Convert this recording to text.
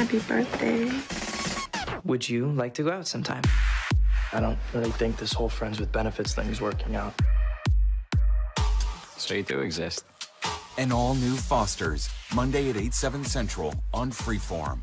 Happy birthday. Would you like to go out sometime? I don't really think this whole friends with benefits thing is working out. So you do exist. An all new Fosters, Monday at 8, 7 central on Freeform.